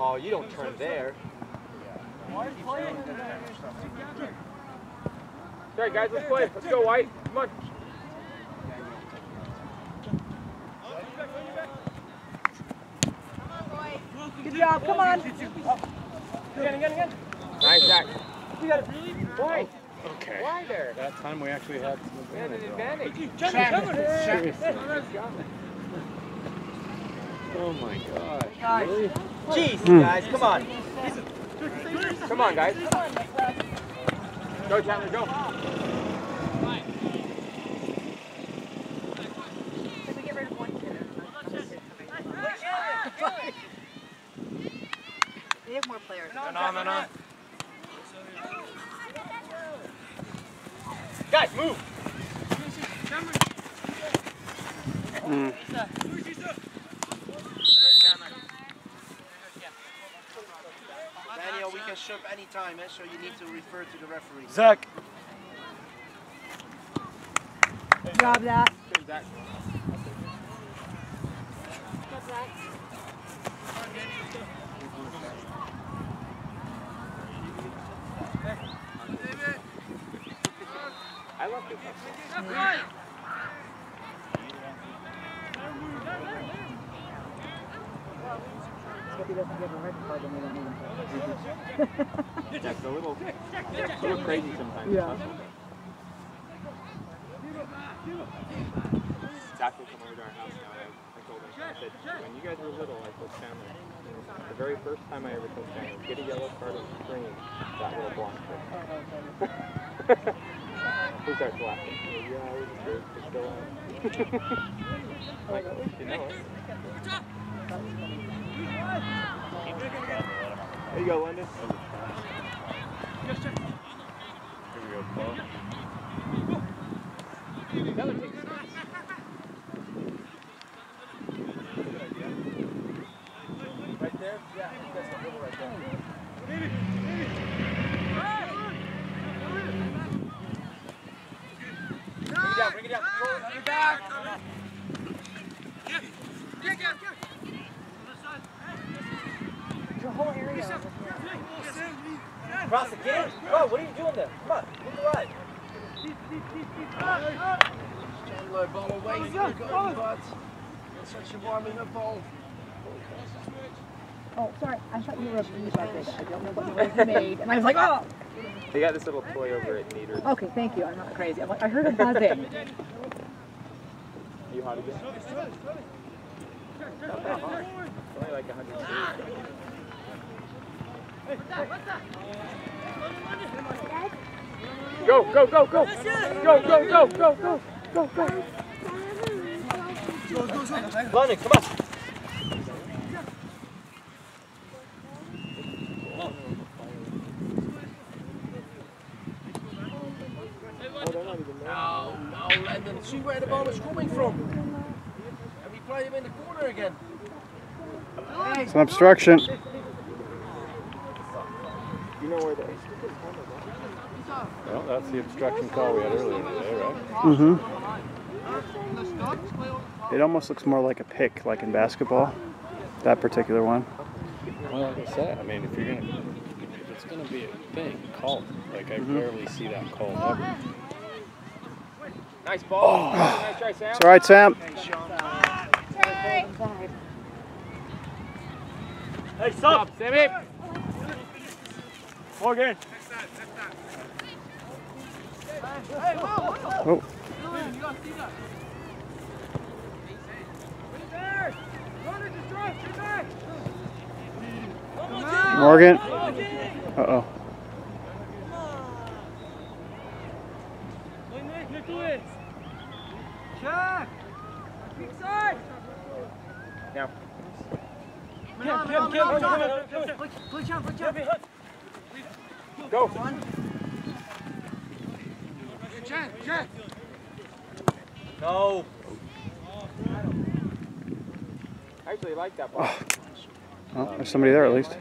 Oh, you don't turn there. All right, guys, let's play. Let's go, White. Come on. Good job, come on. Again, again, again. Nice, Zach. You got it. Why? Okay. Why there? That time we actually had some We had an advantage. advantage. Oh my gosh. Guys. Really? Jeez, hmm. guys, come on. Come on, guys. Go, Chandler, go. If we get rid of one kid, another kid coming. They have more players. Phenomenon. Guys, move. Daniel, we can shove any time, eh? so you need to refer to the referee. Zach. Good job, Zach. Good, Zach. I love this. Hope he doesn't give a red card and we don't need him. That's a little, a little crazy sometimes. Yeah. Zach will come over to our house now. I, I told him, I said, when you guys were little, I told Chandler, the very first time I ever told Chandler, get a yellow card on the screen, that little block He starts laughing. Yeah, I was scared to still am. I'm like, at least you know it. There you go, London. Here we go, Paul. Another team. Right there? Yeah, that's the middle right there. Bring it down, bring it down. Control it on your back. The whole area over here. Cross again. Oh, what are you doing there? Come on, move the line. Ball away from your goal, bud. Such a warming up ball. Oh, sorry. I thought you were a bee bucket. I don't know what noise you made. And I was like, oh. They got this little toy over at Neater. Okay, thank you. I'm not crazy. I'm like, I heard a buzzing. You hot again? Not that hot. It's only like 100 degrees. Go, go, go, go! Go, go, go, go, go, go, go! London, come on! No, no, Landon. See where the ball is coming from. And we play him in the corner again. It's an obstruction. You know Well, that's the obstruction call we had earlier today, right? Mm-hmm. It almost looks more like a pick, like in basketball. That particular one. Well, like I said, I mean, if you're gonna, if it's gonna be a thing, call it. Like I rarely see that call ever. Nice ball. Nice try, Sam. It's all right, Sam. Hey, Sean. Hey, stop, Sammy. Morgan. Oh, Morgan. Uh-oh. Now. Go. No. I actually like that oh. ball. Well, there's somebody there at least.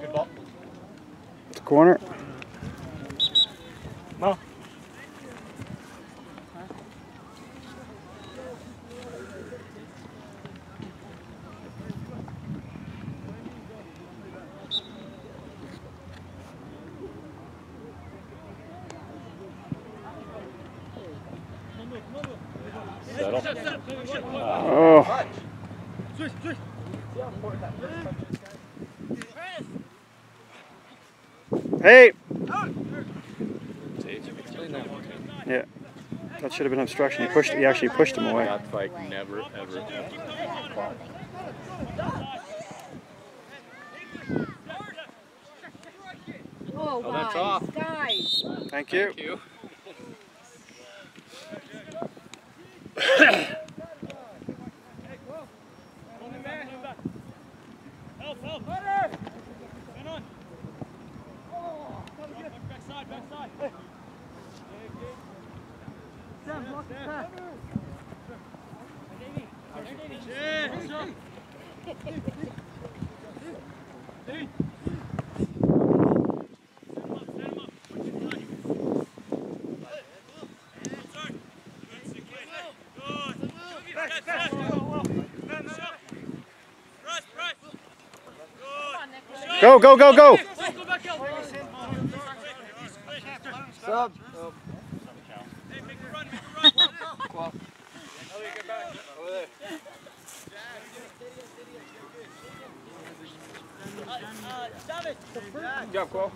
Good ball. It's a corner. No. Settle. Oh, hey, see, explain that one to me. yeah, that should have been obstruction. He pushed. He actually pushed him away. That's like never, ever, ever. Oh, Oh, that's off. guys. Thank you. Thank you. Go, go, go, go. Good job, Cole.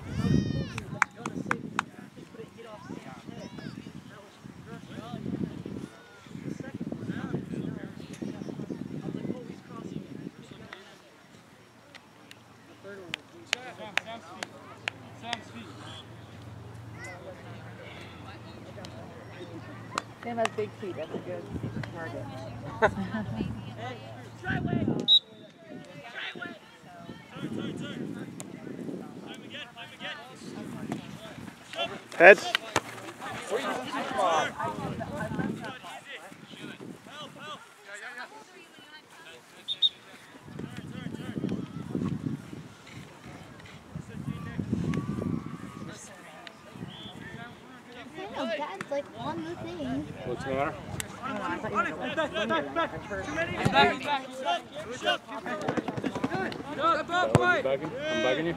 Sam has big feet. That's a good target. Heads. I know, Dad's like on the thing. What's the matter? I thought you were like swinging. I've heard Is that what you're begging? I'm begging you?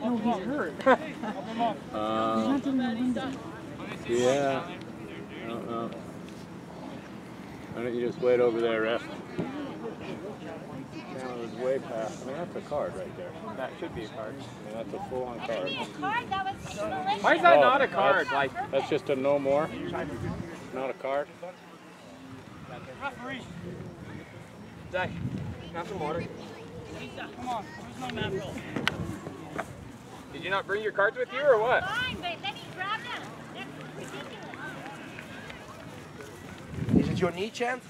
damn. No, he's hurt. Uh, yeah. I don't know. Why don't you just wait over there, ref? Now it's way past. I mean, that's a card right there. That should be a card. I mean, that's a full-on card. Card, that was. Why is that Oh, not a card? that's- Like, That's just a no more. Not a card. Referee. Zach, have some water. Come on. There's no Did you not bring your cards with you or what? Fine, but then he grabbed them. That's ridiculous. Is it your knee, champ?